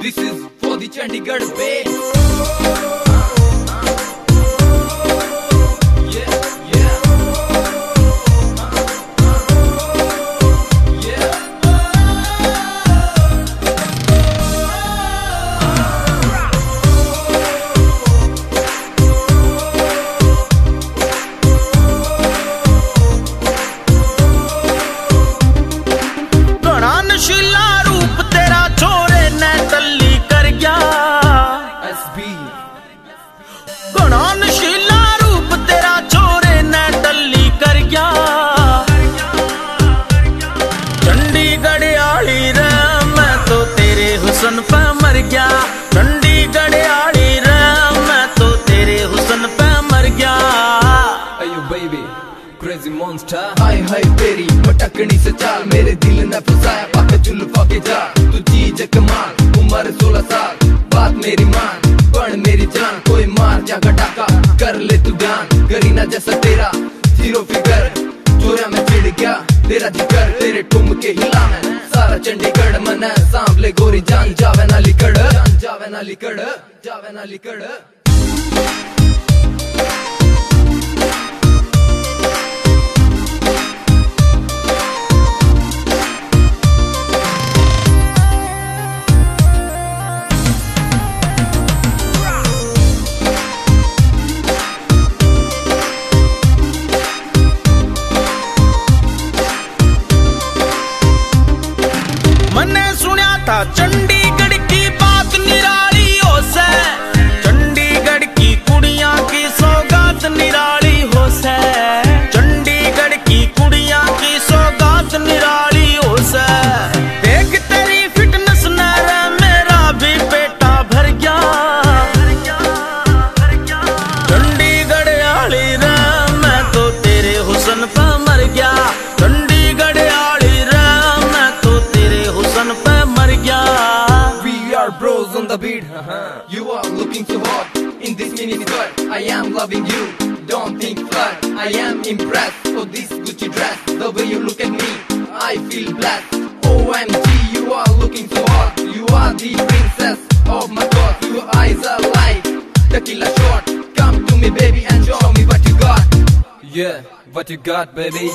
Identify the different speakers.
Speaker 1: This is for the Chandigarh Bay.
Speaker 2: गया। चंडीगढ़ आली रे मैं तो तेरे हुसन पे मर गया।
Speaker 1: Ayo baby, crazy monster. हाय हाय तेरी मटकनी से चाल। मेरे दिल ने फसाया पाके जुल्फा के जा। तू चीज़ कमाल उम्र सोलह साल। बात मेरी मान बन मेरी जान। कोई मार जा डाका कर ले तू ध्यान करीना जैसा तेरा ज़ीरो फिगर चोरा में चिढ़ गया तेरा जिगर तेरे ठुम के हिला मैं। सारा चंडीगढ़ मन सांभले गोरी जान जावे ना लिकड़, जान जावे ना लिकड़, जावे ना लिकड़।
Speaker 2: चंडीगढ़ की बात निराली।
Speaker 1: The beat. Uh-huh. You are looking so hot in this mini skirt. I am loving you. Don't think flirt. I am impressed for this Gucci dress. The way you look at me, I feel blessed. OMG, you are looking so hot. You are the princess of my thoughts. Your eyes are like tequila shot. Come to me, baby, and show me what you got. Yeah, what you got, baby.